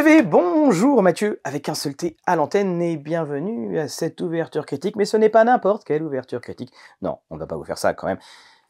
Bonjour Mathieu, avec un seul T à l'antenne et bienvenue à cette ouverture critique, mais ce n'est pas n'importe quelle ouverture critique. Non, on ne va pas vous faire ça quand même.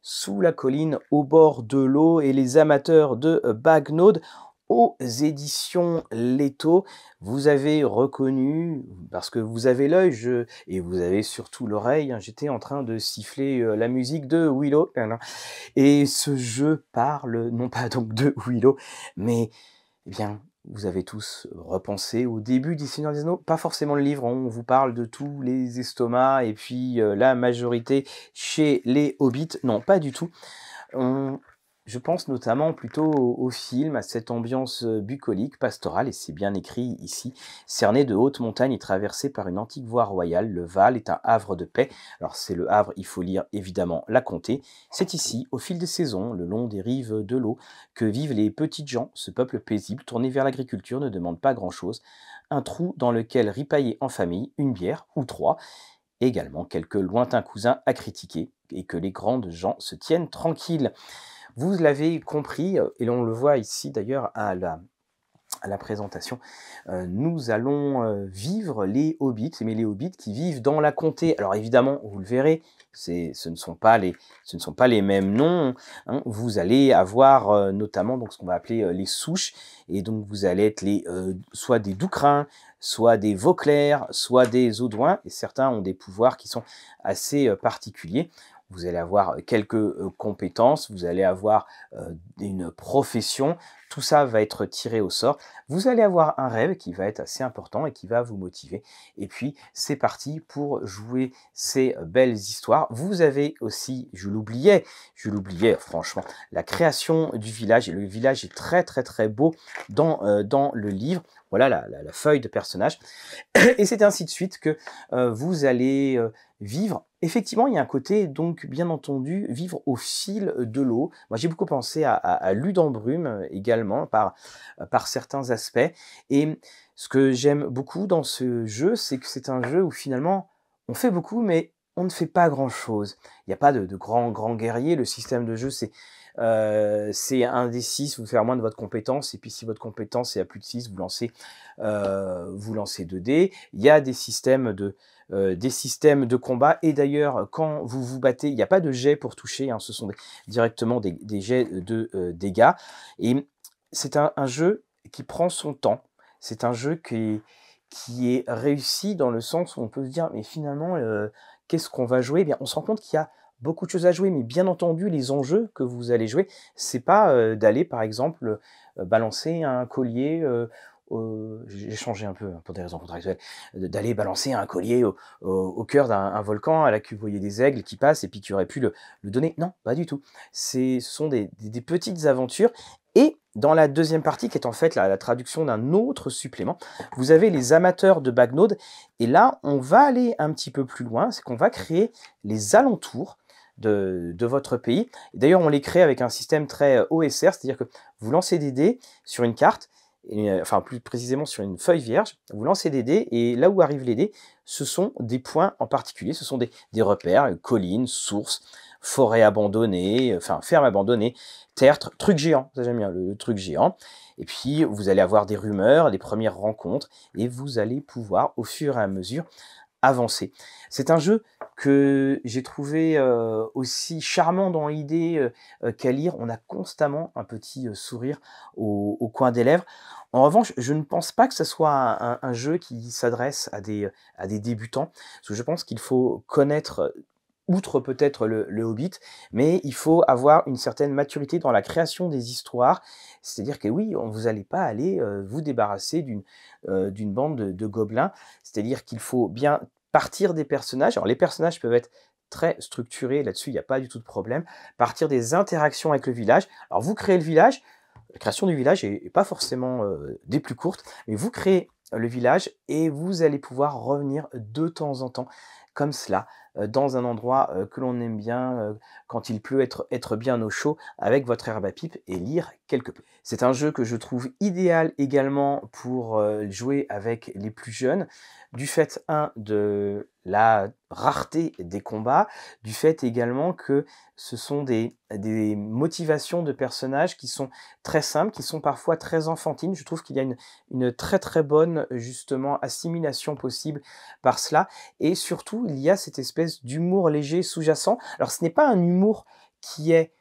Sous la colline, au bord de l'eau et les amateurs de Bagnode aux éditions Leto. Vous avez reconnu, parce que vous avez l'œil et vous avez surtout l'oreille, hein, j'étais en train de siffler euh, la musique de Willow. Et ce jeu parle, non pas donc de Willow, mais eh bien, vous avez tous repensé au début du Seigneur des Anneaux, pas forcément le livre, on vous parle de tous les estomacs et puis euh, la majorité chez les hobbits, non pas du tout. Je pense notamment plutôt au, film, à cette ambiance euh, bucolique, pastorale, et c'est bien écrit ici, cerné de hautes montagnes et traversé par une antique voie royale, le Val est un havre de paix. Alors c'est le havre, il faut lire évidemment la comté. C'est ici, au fil des saisons, le long des rives de l'eau, que vivent les petites gens, ce peuple paisible, tourné vers l'agriculture, ne demande pas grand-chose. Un trou dans lequel ripailler en famille, une bière ou trois, également quelques lointains cousins à critiquer, et que les grandes gens se tiennent tranquilles. Vous l'avez compris, euh, et on le voit ici d'ailleurs à la, présentation, euh, nous allons euh, vivre les hobbits, mais les hobbits qui vivent dans la comté. Alors évidemment, vous le verrez, ce ne sont pas les, ce ne sont pas les mêmes noms. Hein. Vous allez avoir notamment donc ce qu'on va appeler les souches, et donc vous allez être les, soit des doucrins, soit des Vauclairs, soit des Audouins, et certains ont des pouvoirs qui sont assez particuliers vous allez avoir quelques compétences, vous allez avoir une profession, tout ça va être tiré au sort. Vous allez avoir un rêve qui va être assez important et qui va vous motiver. Et puis, c'est parti pour jouer ces belles histoires. Vous avez aussi, je l'oubliais, je l'oubliais franchement, la création du village. Et le village est très très très beau dans, dans le livre. Voilà la, feuille de personnage. Et c'est ainsi de suite que vous allez vivre. Effectivement, il y a un côté, donc, bien entendu, vivre au fil de l'eau. Moi, j'ai beaucoup pensé à, à, à également, par, par certains aspects. Et ce que j'aime beaucoup dans ce jeu, c'est que c'est un jeu où finalement, on fait beaucoup, mais on ne fait pas grand-chose. Il n'y a pas de, de grands, grands guerriers. Le système de jeu, c'est euh, c'est un des 6, vous faites moins de votre compétence, et puis si votre compétence est à plus de 6, vous lancez, euh, vous lancez 2 dés. Il y a des systèmes de, euh, des systèmes de combat. Et d'ailleurs, quand vous vous battez, il n'y a pas de jet pour toucher, hein, ce sont directement des, jets de euh, dégâts. Et c'est un, jeu qui prend son temps. C'est un jeu qui, qui est réussi dans le sens où on peut se dire, mais finalement, euh, qu'est-ce qu'on va jouer? Eh bien, On se rend compte qu'il y a beaucoup de choses à jouer, mais bien entendu, les enjeux que vous allez jouer, c'est pas d'aller, par exemple, balancer un collier j'ai changé un peu hein, pour des raisons contractuelles, d'aller balancer un collier au, cœur d'un volcan à la voyez des aigles qui passent et puis tu aurais pu le, donner. Non, pas du tout. Ce sont des, petites aventures. Et dans la deuxième partie, qui est en fait la, traduction d'un autre supplément, vous avez les amateurs de Bagnode. Et là, on va aller un petit peu plus loin, c'est qu'on va créer les alentours de, votre pays. D'ailleurs, on les crée avec un système très euh, OSR, c'est-à-dire que vous lancez des dés sur une carte euh, enfin plus précisément sur une feuille vierge, vous lancez des dés et là où arrivent les dés, ce sont des points en particulier, ce sont des, repères, collines, sources, forêts abandonnées, enfin fermes abandonnées, tertre, truc géant, ça j'aime bien le, truc géant. Et puis vous allez avoir des rumeurs, des premières rencontres et vous allez pouvoir au fur et à mesure avancer. C'est un jeu que j'ai trouvé euh, aussi charmant dans l'idée euh, qu'à lire. On a constamment un petit euh, sourire au, coin des lèvres. En revanche, je ne pense pas que ce soit un, jeu qui s'adresse à des, débutants, je pense qu'il faut connaître outre peut-être le, Hobbit, mais il faut avoir une certaine maturité dans la création des histoires. C'est-à-dire que oui, vous n'allez pas aller vous débarrasser d'une d'une bande de, de gobelins. C'est-à-dire qu'il faut bien partir des personnages. Alors les personnages peuvent être très structurés, là-dessus il n'y a pas du tout de problème. Partir des interactions avec le village. Alors vous créez le village, la création du village n'est pas forcément euh, des plus courtes, mais vous créez le village et vous allez pouvoir revenir de temps en temps comme cela dans un endroit que l'on aime bien, quand il pleut, être, être bien au chaud avec votre herbe à pipe et lire quelque peu. C'est un jeu que je trouve idéal également pour jouer avec les plus jeunes, du fait, un, de la rareté des combats, du fait également que ce sont des, des motivations de personnages qui sont très simples, qui sont parfois très enfantines. Je trouve qu'il y a une, une, très très bonne justement assimilation possible par cela. Et surtout, il y a cette espèce d'humour léger sous-jacent. Alors ce n'est pas un humour qui est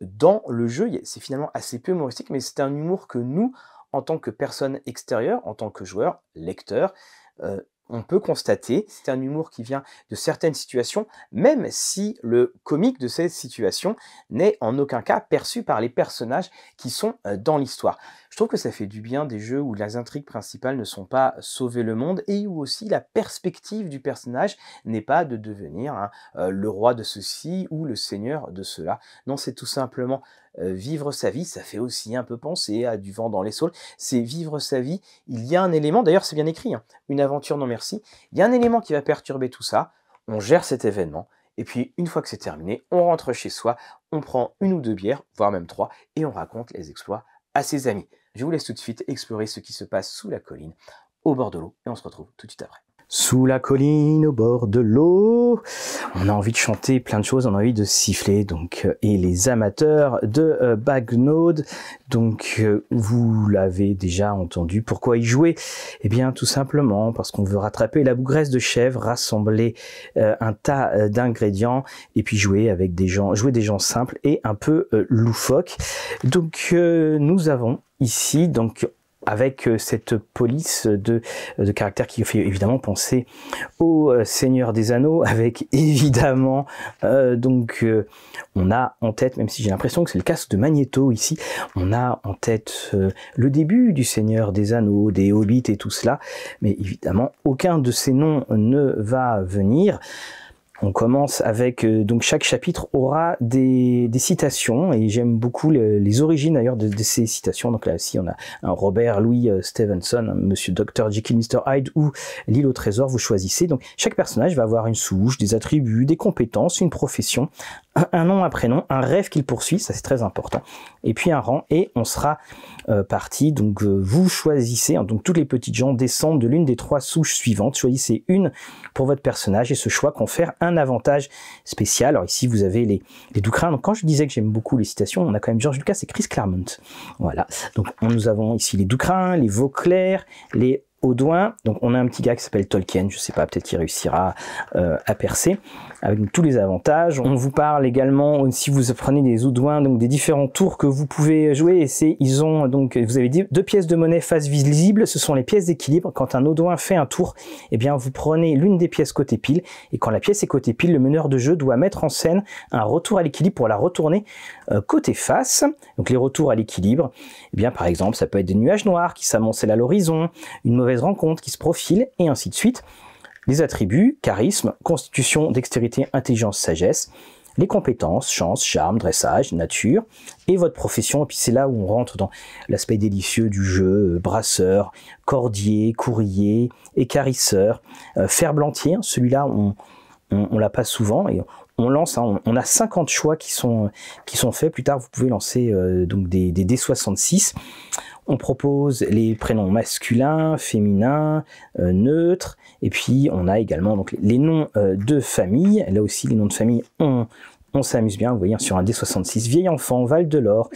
dans le jeu, c'est finalement assez peu humoristique, mais c'est un humour que nous, en tant que personne extérieure, en tant que joueur, lecteur, euh, on peut constater, c'est un humour qui vient de certaines situations, même si le comique de ces situations n'est en aucun cas perçu par les personnages qui sont euh, dans l'histoire. Trouve que ça fait du bien des jeux où les intrigues principales ne sont pas sauver le monde et où aussi la perspective du personnage n'est pas de devenir hein, euh, le roi de ceci ou le seigneur de cela. Non, c'est tout simplement euh, vivre sa vie, ça fait aussi un peu penser à du vent dans les saules, c'est vivre sa vie, il y a un élément, d'ailleurs c'est bien écrit, hein, une aventure non merci, il y a un élément qui va perturber tout ça, on gère cet événement, et puis une fois que c'est terminé, on rentre chez soi, on prend une ou deux bières, voire même trois, et on raconte les exploits à ses amis. Je vous laisse tout de suite explorer ce qui se passe sous la colline, au bord de l'eau, et on se retrouve tout de suite après. Sous la colline, au bord de l'eau, on a envie de chanter plein de choses, on a envie de siffler. Donc, euh, et les amateurs de euh, Bagnode, donc euh, vous l'avez déjà entendu. Pourquoi y jouer? Eh bien, tout simplement parce qu'on veut rattraper la bougresse de chèvre, rassembler un tas d'ingrédients et puis jouer avec des gens, jouer des gens simples et un peu loufoques. Donc, nous avons ici donc avec euh, cette police de, de, caractère qui fait évidemment penser au euh, Seigneur des Anneaux, avec évidemment euh, donc on a en tête, même si j'ai l'impression que c'est le cas de Magneto ici, on a en tête le début du Seigneur des Anneaux, des Hobbits et tout cela, mais évidemment aucun de ces noms ne va venir. On commence avec euh, donc chaque chapitre aura des, citations et j'aime beaucoup les origines d'ailleurs de, ces citations. Donc là aussi on a un Robert Louis euh, Stevenson, Monsieur Dr Jekyll, Mr Hyde ou l'île au trésor. Vous choisissez. Donc chaque personnage va avoir une souche, des attributs, des compétences, une profession, un nom, un prénom, un rêve qu'il poursuit, ça c'est très important, et puis un rang, et on sera euh, parti. Donc vous choisissez, hein, donc toutes les petites gens descendent de l'une des trois souches suivantes, choisissez une pour votre personnage, et ce choix confère un avantage spécial. Alors ici vous avez les, les donc quand je disais que j'aime beaucoup les citations, on a quand même George Lucas et Chris Claremont. Voilà, donc nous avons ici les Doucrins, les Vauclair, les Audouin, donc on a un petit gars qui s'appelle Tolkien, je sais pas, peut-être qu'il réussira euh, à percer avec tous les avantages. On vous parle également, si vous prenez des Audouins, donc des différents tours que vous pouvez jouer, et c'est, ils ont donc, vous avez deux pièces de monnaie face visible, ce sont les pièces d'équilibre. Quand un Audouin fait un tour, eh bien vous prenez l'une des pièces côté pile, et quand la pièce est côté pile, le meneur de jeu doit mettre en scène un retour à l'équilibre pour la retourner euh, côté face. Donc les retours à l'équilibre, eh bien par exemple, ça peut être des nuages noirs qui s'amoncellent à l'horizon, une mauvaise rencontre qui se profile, et ainsi de suite. Les attributs, charisme, constitution, dextérité, intelligence, sagesse, les compétences, chance, charme, dressage, nature, et votre profession. Et puis c'est là où on rentre dans l'aspect délicieux du jeu, euh, brasseur, cordier, courrier, écarisseur, euh, ferblantier, celui-là on, on, l'a pas souvent, et on lance, hein, on, a 50 choix qui sont, qui sont faits. Plus tard, vous pouvez lancer euh, donc des, des D66 on propose les prénoms masculins, féminins, euh, neutres, et puis on a également donc les noms euh, de famille. Là aussi, les noms de famille, on, s'amuse bien. Vous voyez, sur un D66, vieil enfant, Val de l'Or,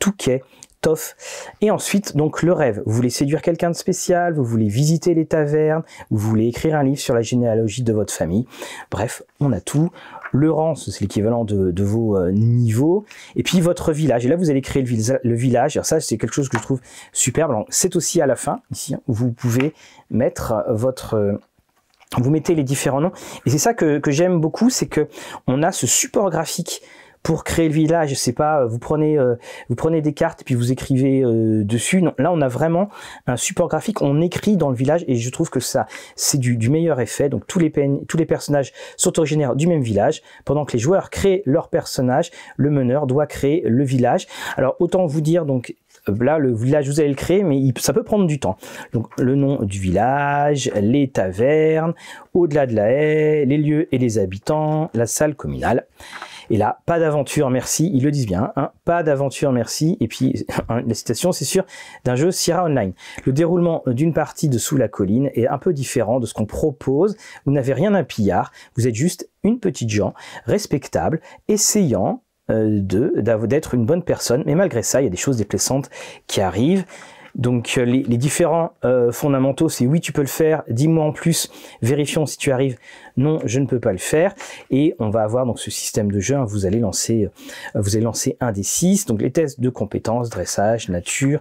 Touquet, Toff. Et ensuite, donc le rêve. Vous voulez séduire quelqu'un de spécial, vous voulez visiter les tavernes, vous voulez écrire un livre sur la généalogie de votre famille. Bref, on a tout. Le rang, c'est l'équivalent de, vos euh, niveaux. Et puis votre village. Et là, vous allez créer le, village. Alors ça, c'est quelque chose que je trouve superbe. C'est aussi à la fin, ici, où vous pouvez mettre votre euh, vous mettez les différents noms et c'est ça que, que j'aime beaucoup c'est que on a ce support graphique pour créer le village, c'est pas vous prenez euh, vous prenez des cartes et puis vous écrivez euh, dessus. Là on a vraiment un support graphique, on écrit dans le village et je trouve que ça c'est du, du, meilleur effet. Donc tous les tous les personnages sont originaires du même village, pendant que les joueurs créent leur personnage, le meneur doit créer le village. Alors autant vous dire donc là, le village, vous allez le créer, mais ça peut prendre du temps. Donc, le nom du village, les tavernes, au-delà de la haie, les lieux et les habitants, la salle communale. Et là, pas d'aventure, merci. Ils le disent bien, hein, pas d'aventure, merci. Et puis, la citation, c'est sûr, d'un jeu Sierra Online. Le déroulement d'une partie de Sous la colline est un peu différent de ce qu'on propose. Vous n'avez rien d'un pillard. Vous êtes juste une petite gens respectable, essayant euh, d'être une bonne personne. Mais malgré ça, il y a des choses déplaçantes qui arrivent. Donc euh, les, différents euh, fondamentaux, c'est oui, tu peux le faire, dis-moi en plus, vérifions si tu arrives, non, je ne peux pas le faire. Et on va avoir donc ce système de jeu, hein. vous allez lancer euh, vous allez lancer un des six, donc les tests de compétences, dressage, nature,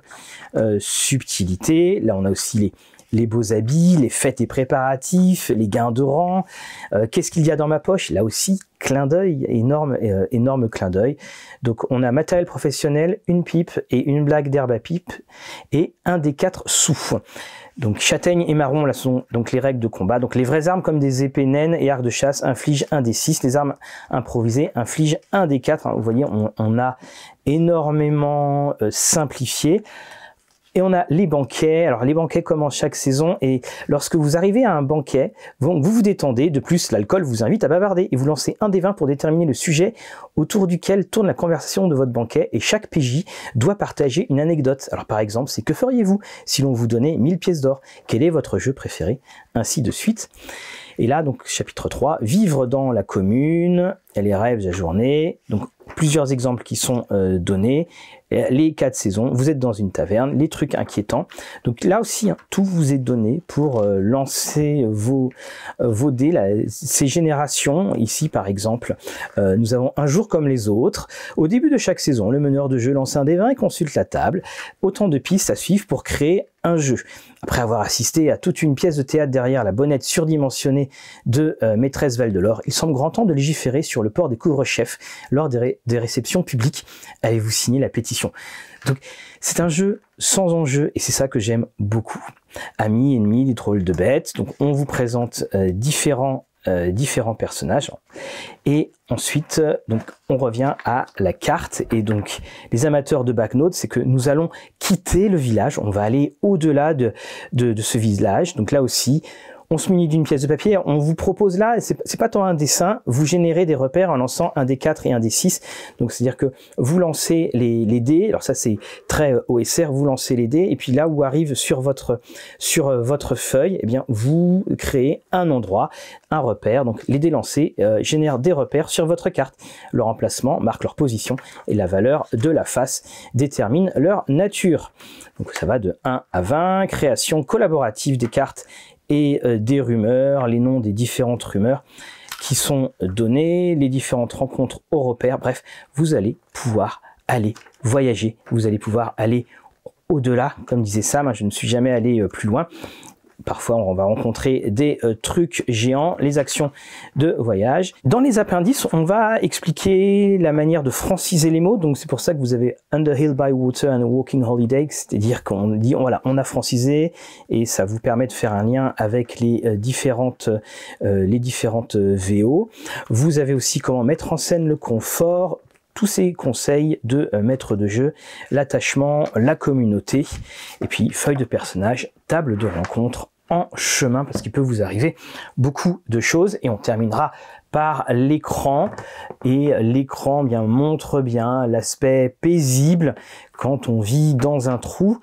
subtilité. Là, on a aussi les, les beaux habits, les fêtes et préparatifs, les gains de rang. Euh, qu'est-ce qu'il y a dans ma poche? Là aussi, clin d'œil, énorme, euh, énorme clin d'œil. Donc on a matériel professionnel, une pipe et une blague d'herbe à pipe et un des quatre sous. Donc châtaigne et marron, là sont donc les règles de combat. Donc les vraies armes comme des épées naines et arcs de chasse infligent un des six. Les armes improvisées infligent un des quatre. Vous voyez, on, a énormément euh, simplifié. Et on a les banquets. Alors les banquets commencent chaque saison et lorsque vous arrivez à un banquet, vous vous, détendez. De plus, l'alcool vous invite à bavarder et vous lancez un des vins pour déterminer le sujet autour duquel tourne la conversation de votre banquet et chaque PJ doit partager une anecdote. Alors par exemple, c'est que feriez-vous si l'on vous donnait 1000 pièces d'or? Quel est votre jeu préféré? Ainsi de suite. Et là, donc, chapitre 3, vivre dans la commune, les rêves journée. Donc, plusieurs exemples qui sont euh, donnés. Les quatre saisons, vous êtes dans une taverne, les trucs inquiétants. Donc là aussi, hein, tout vous est donné pour euh, lancer vos, euh, vos dés. ces générations, ici par exemple, nous avons un jour comme les autres. Au début de chaque saison, le meneur de jeu lance un des 20 et consulte la table. Autant de pistes à suivre pour créer jeu. Après avoir assisté à toute une pièce de théâtre derrière la bonnette surdimensionnée de maîtresse Val-de-L'Or, il semble grand temps de légiférer sur le port des couvre-chefs lors des, réceptions publiques. Allez-vous signer la pétition? Donc, c'est un jeu sans enjeu et c'est ça que j'aime beaucoup. Amis, ennemis, des trolls de bêtes. Donc, on vous présente euh, différents euh, différents personnages. Et ensuite, donc, on revient à la carte. Et donc, les amateurs de backnotes, c'est que nous allons quitter le village. On va aller au-delà de, de, de, ce village. Donc là aussi, on se munit d'une pièce de papier, on vous propose là, c'est pas tant un dessin, vous générez des repères en lançant un des 4 et un des 6. Donc c'est-à-dire que vous lancez les, dés, alors ça c'est très euh, OSR, vous lancez les dés, et puis là où arrive sur votre, sur euh, votre feuille, eh bien vous créez un endroit, un repère. Donc les dés lancés euh, génèrent des repères sur votre carte. Leur emplacement marque leur position et la valeur de la face détermine leur nature. Donc ça va de 1 à 20, création collaborative des cartes et euh, des rumeurs, les noms des différentes rumeurs qui sont données, les différentes rencontres au repère. Bref, vous allez pouvoir aller voyager, vous allez pouvoir aller au-delà, comme disait Sam, hein, je ne suis jamais allé euh, plus loin, Parfois, on va rencontrer des euh, trucs géants, les actions de voyage. Dans les appendices, on va expliquer la manière de franciser les mots. Donc, c'est pour ça que vous avez Underhill by Water and Walking Holiday, c'est-à-dire qu'on dit, voilà, on a francisé et ça vous permet de faire un lien avec les euh, différentes, euh, les différentes VO. Vous avez aussi comment mettre en scène le confort, tous ces conseils de maître de jeu, l'attachement, la communauté, et puis feuille de personnage, table de rencontre en chemin parce qu'il peut vous arriver beaucoup de choses et on terminera par l'écran. Et l'écran bien montre bien l'aspect paisible quand on vit dans un trou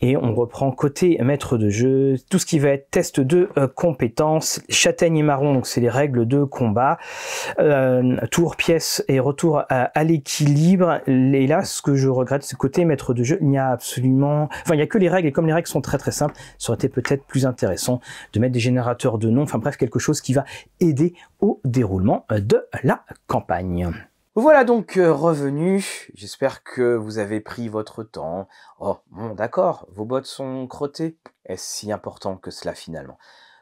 et on reprend côté maître de jeu, tout ce qui va être test de euh, compétences, châtaigne et marron, donc c'est les règles de combat, euh, tour, pièce et retour à, l'équilibre. Et là, ce que je regrette, c'est côté maître de jeu, il n'y a absolument, enfin, il n'y a que les règles, et comme les règles sont très très simples, ça aurait été peut-être plus intéressant de mettre des générateurs de noms, enfin bref, quelque chose qui va aider au déroulement de la campagne. Voilà donc euh, revenu. J'espère que vous avez pris votre temps. Oh, bon, d'accord, vos bottes sont crottées. Est-ce si important que cela finalement?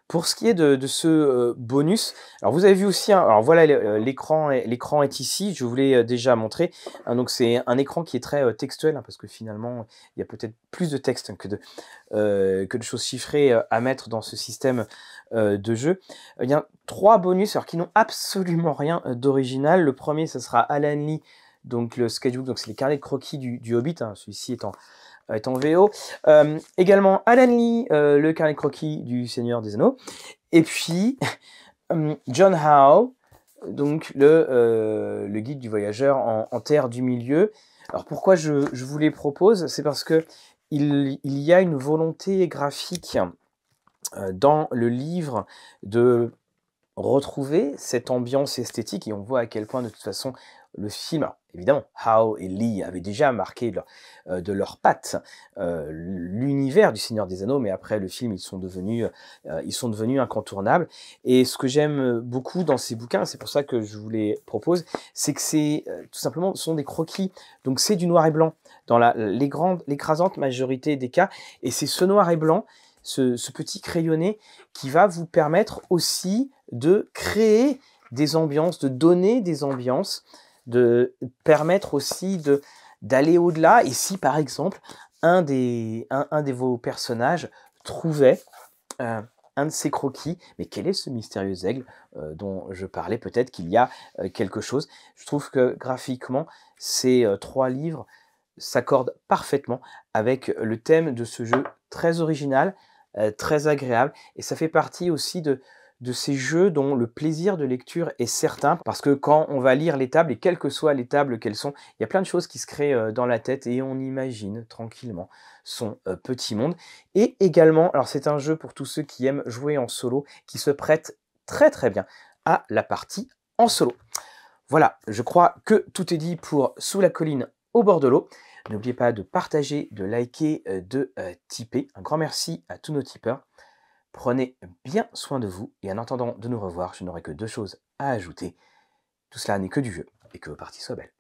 Pour ce qui est de, ce euh, bonus, alors vous avez vu aussi, alors voilà euh, l'écran, l'écran est ici. Je vous l'ai déjà montré. Hein, donc c'est un écran qui est très textuel hein, parce que finalement il y a peut-être plus de texte que de choses chiffrées à mettre dans ce système euh, de jeu. Il y a trois bonus alors, qui n'ont absolument rien euh, d'original. Le premier, ce sera Alan Lee donc le sketchbook, donc c'est les carnets de croquis du, du Hobbit, hein, celui-ci en, est en VO. Euh, également Alan Lee, euh, le carnet croquis du Seigneur des Anneaux. Et puis euh, John Howe, donc le, guide du voyageur en, terre du milieu. Alors pourquoi je, je vous les propose? C'est parce que il, il, y a une volonté graphique dans le livre de retrouver cette ambiance esthétique et on voit à quel point de toute façon le film, évidemment, Howe et Lee avaient déjà marqué euh, de leur patte euh, l'univers du Seigneur des Anneaux, mais après le film, ils sont devenus, euh, incontournables. Et ce que j'aime beaucoup dans ces bouquins, c'est pour ça que je vous les propose, c'est que c'est tout simplement, ce sont des croquis. Donc c'est du noir et blanc dans la, l'écrasante majorité des cas, et c'est ce noir et blanc ce, ce, petit crayonné qui va vous permettre aussi de créer des ambiances, de donner des ambiances, de permettre aussi de d'aller au-delà. Et si par exemple un des un, un de vos personnages trouvait euh, un de ses croquis, mais quel est ce mystérieux aigle euh, dont je parlais Peut-être qu'il y a euh, quelque chose. Je trouve que graphiquement, ces trois livres s'accordent parfaitement avec le thème de ce jeu très original, très agréable, et ça fait partie aussi de, de ces jeux dont le plaisir de lecture est certain, parce que quand on va lire les tables, et quelles que soient les tables qu'elles sont, il y a plein de choses qui se créent euh, dans la tête, et on imagine tranquillement son euh, petit monde. Et également, alors c'est un jeu pour tous ceux qui aiment jouer en solo, qui se prête très très bien à la partie en solo. Voilà, je crois que tout est dit pour Sous la colline au bord de l'eau. N'oubliez pas de partager, de liker, euh, de tiper. Un grand merci à tous nos tipeurs. Prenez bien soin de vous et en attendant de nous revoir, je n'aurai que deux choses à ajouter. Tout cela n'est que du jeu et que vos parties soient belles.